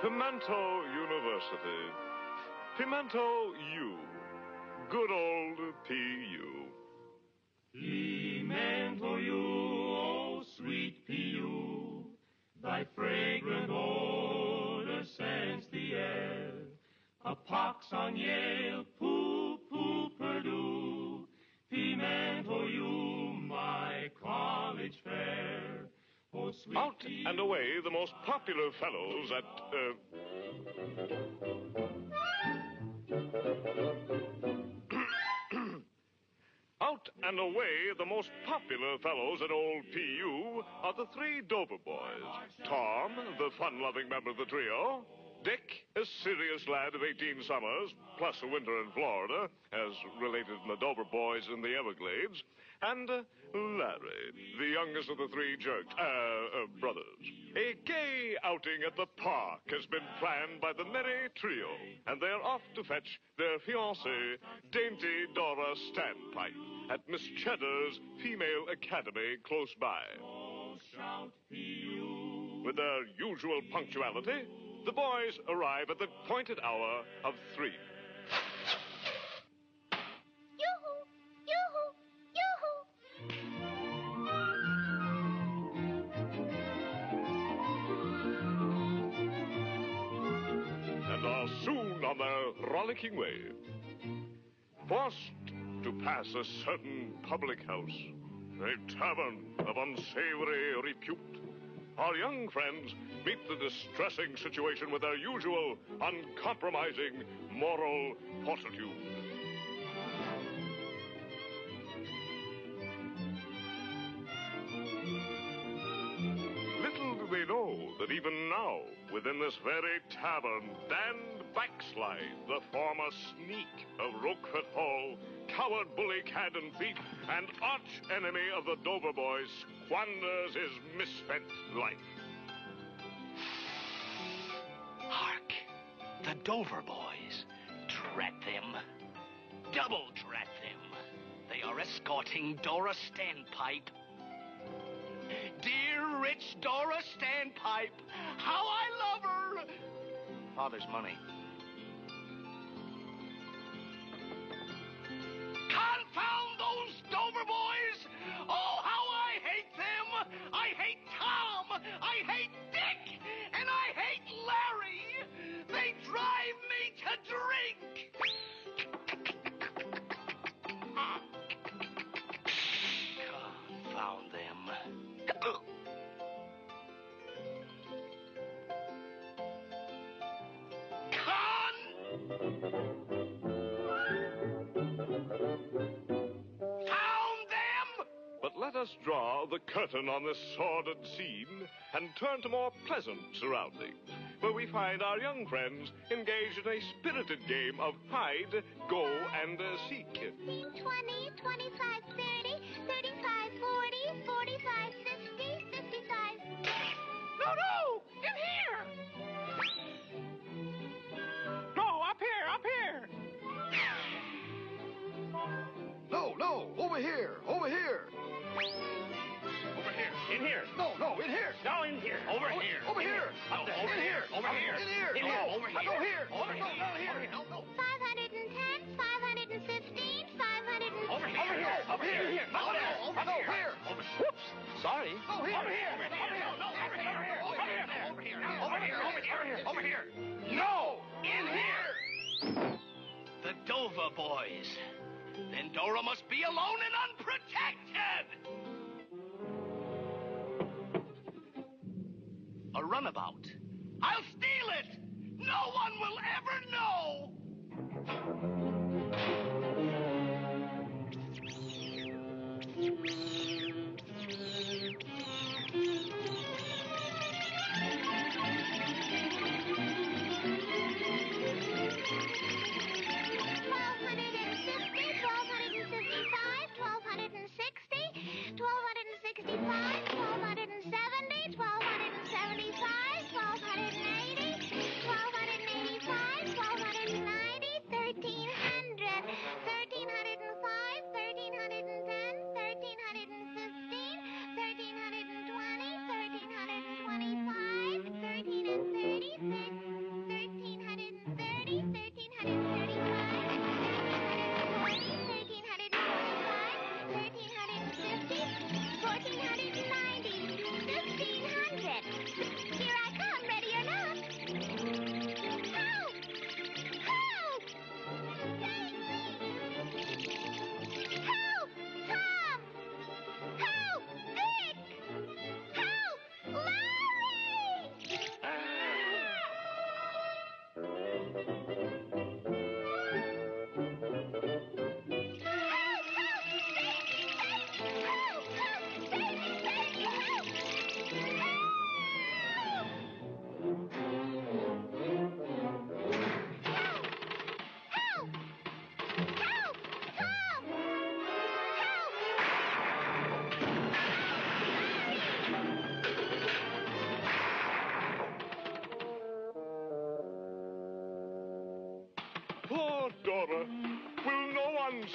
Pimento University. Pimento U. Good old P.U. Pimento you, oh sweet P.U. Thy fragrant odor scents the air. A pox on Yale, Out and away the most popular fellows at. Uh... Out and away, the most popular fellows at old PU are the three Dover boys. Tom, the fun-loving member of the trio. Dick, a serious lad of 18 summers, plus a winter in Florida, as related in the Dover boys in the Everglades. And uh, Larry, the youngest of the three jerks, uh, uh, brothers. A gay outing at the park has been planned by the merry trio, and they're off to fetch their fiancée, dainty Dora Standpipe, at Miss Cheddar's Female Academy close by. Shout With their usual punctuality, the boys arrive at the appointed hour of three. Yoo-hoo! Yoo-hoo! Yoo-hoo! and are soon on their rollicking way. Forced to pass a certain public house, a tavern of unsavory repute, our young friends meet the distressing situation with their usual uncompromising moral fortitude. Little do they know that even now, within this very tavern, Dan Backslide, the former sneak of Roquefort Hall, coward bully, cad and thief, and arch enemy of the Dover boys, squanders his misspent life. Hark! The Dover boys. Drat them. Double drat them. They are escorting Dora Standpipe. Dear rich Dora Standpipe, how I love her! Father's money. I hate Dick! And I hate Larry! They drive me to drink! Us draw the curtain on this sordid scene and turn to more pleasant surroundings, where we find our young friends engaged in a spirited game of hide, go, and uh, seek. 20, 25, 30, 35, 40, 45, 50, In here. No, no, in here. No, in here. Over Over- here. over here. No, In over here. here. Over here. In here. In No, here. Over I here. go here. Over No, here. not here. No, no. 510, 515, 500. Over here. Over here. Over here. No, no, over Over here. here. Whoops. Sorry. No, here. Over here. Over here. No, over here. Over here. Over here. Over here. Over here. Over here. Over here. No. In here. The Dover boys. Then Dora must be alone and unprotected. Runabout. I'll steal it. No one will ever know.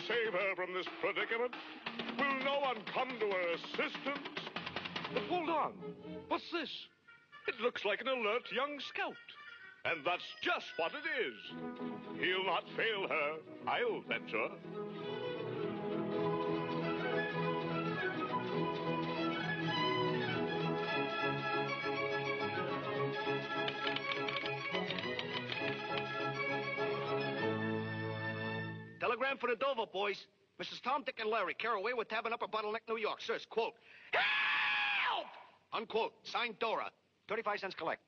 Save her from this predicament? Will no one come to her assistance? But hold on. What's this? It looks like an alert young scout. And that's just what it is. He'll not fail her, I'll venture. Telegram for the Dover boys. Mrs. Tom, Dick, and Larry, Caraway with Tavern Upper Bottleneck, New York. Sirs, quote, Help! Unquote. Signed Dora. 35 cents collect.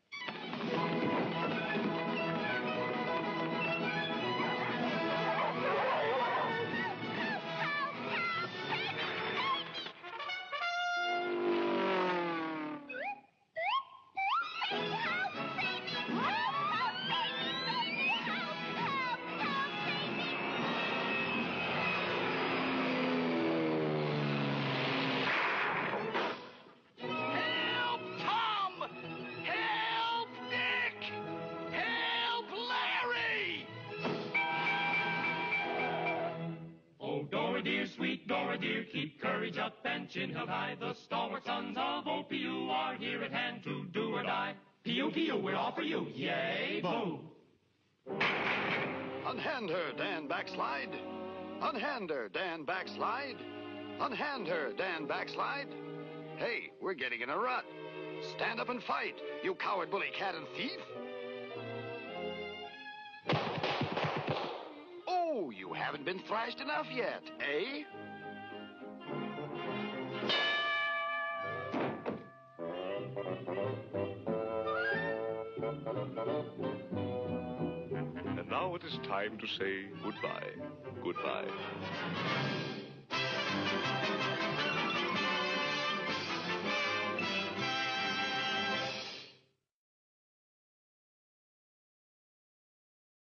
Dear, keep courage up and chin held high. The stalwart sons of OPU are here at hand to do or die. P.U. P.U. we're all for you. Yay, boo! Unhand her, Dan Backslide. Unhand her, Dan Backslide. Unhand her, Dan Backslide. Hey, we're getting in a rut. Stand up and fight, you coward bully cat and thief. Oh, you haven't been thrashed enough yet, eh? And now it is time to say goodbye. Goodbye.